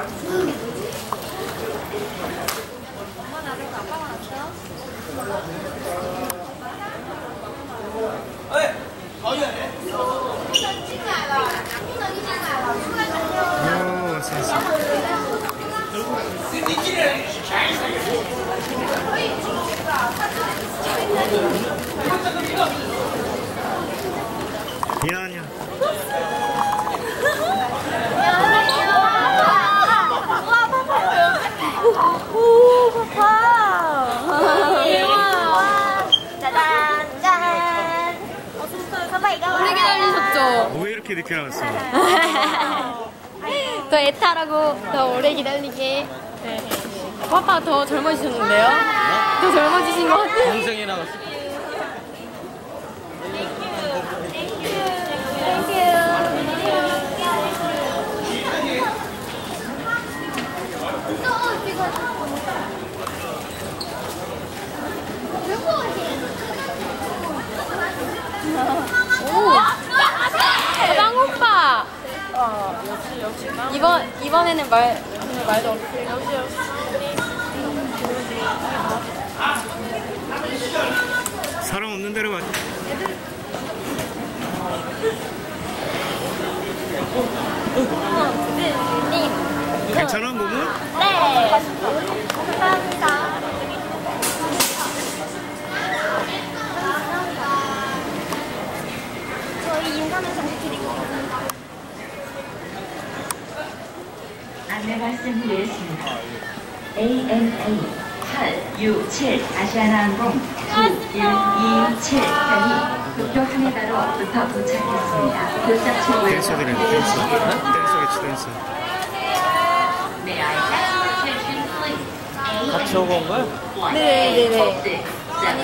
오, 왔어, 왔어. 미안해. 와 파파요 오 파파 대박 짜잔 짠 파파 이거 오래 기다리셨죠? 왜 이렇게 늦게 나왔어? 더 애타라고 더 오래 기다리게 네. 파파 더 젊어지셨는데요? 더 젊어지신 것 같아요 동생이 나왔어. 짱 오빠. 이번 이번에는 말 오늘 말도 없어. 사람 없는 데로 가. 님. 괜찮아, 몸은? 네. 감사합니다. 저희 인사는 전해드리고 안내 말씀드리겠습니다. ANA 867 아시아나항공 9127 편이 도쿄 하네다로부터 도착했습니다. 도착 출구에 댄서들이네, 댄서. 댄서 같이 댄서. Please? 같이 온 거야? 네네네. Six, seven,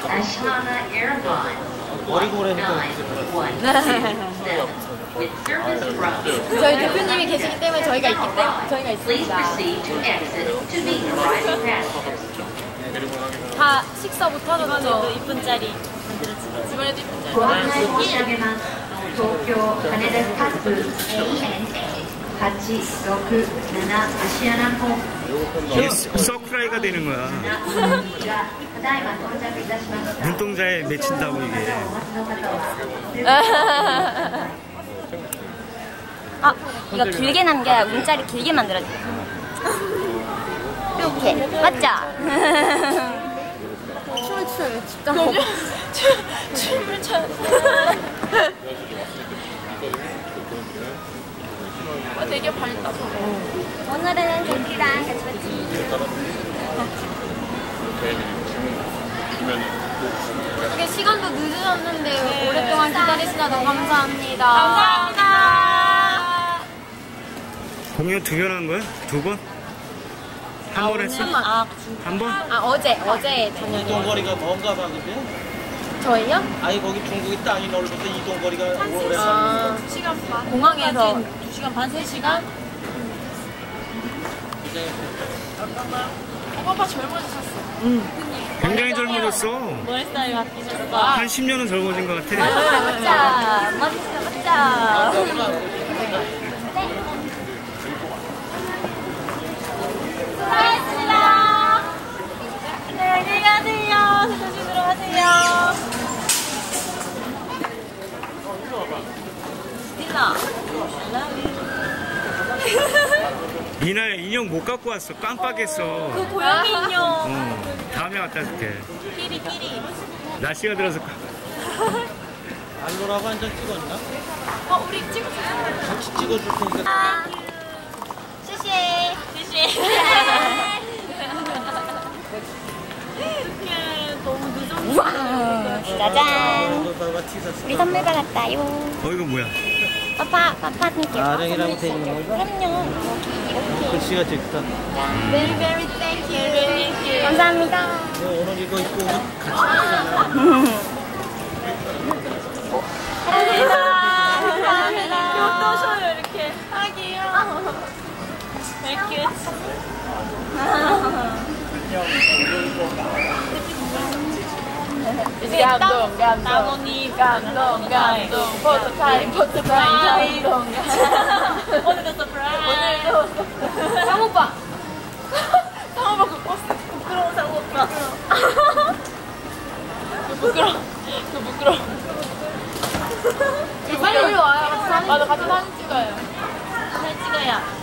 저희 대표님이 계시기 때문에 저희가 있기 때문에 저희가 있습니다. 다 식사부터 먼저 이쁜 자리 만들어주세요. 이번에도 이쁜 자리. 도쿄 가네다 스타트 서프라이가 되는 거야. 눈동자에 맺힌다고 이게. 아, 이거 길게 남겨야 문자를 길게 만들어줘. 이렇게. 맞죠? 춤을 추는 직감. 춤을 춰. 요. 어, 되게 밝다, 오늘은 덕기랑 같이 이게 시간도 늦으셨는데 오랫동안 기다리시나도 감사합니다. 감사합니다. 공연 두번 한 거야? 두 번? 한번 했어? 아, 한 번? 아 어제 어제 저녁에 이동거리가 뭔가 봐, 근데? 저희요? 아니, 거기 중국이 땅이 넓어서 이동거리가 오래 아, 공항에서 2시간 반, 3시간? 이제 오빠 젊어지셨어. 굉장히 젊어졌어. 머리 스타일 바뀌셨어. 한 10년은 젊어진 것 같아. 맞자 멋있어 맞자 수고하셨습니다 네 안녕히 가세요 조심히 들어가세요 이날 인형 못 갖고 왔어. 깜빡했어. 그 고양이 인형. 어, 다음에 갖다 줄게. 끼리끼리. 날씨가 들어서 깜- 알로라고 한 장 찍었나? 어, 우리 찍었어. 같이 찍어줄 테니까. 시시 시시. 어떡해. 너무 늦었어. 우와 짜잔. 우리 선물 받았다요 어, 이거 뭐야? 파파 파파님께 아령이라고 돼 있는 건가? 그럼요 여기 이렇게 글씨가 적다. Very very thank you. Thank you. 감사합니다. 너 오늘 이거 입고 오면 같이 먹자. 감사합니다. 어떠셔요, 이렇게. 하기요. Thank you. 감동, 감동. 나머니, 감동 감동 포토타임 포토타임 감동 감동 오늘도 서프라이즈 오늘도 상오빠 상오빠 그 버스 부끄러운 상오빠 그 부끄러 그 부끄러 빨리 와요 맞아 같이 사진 찍어요 사진 찍어요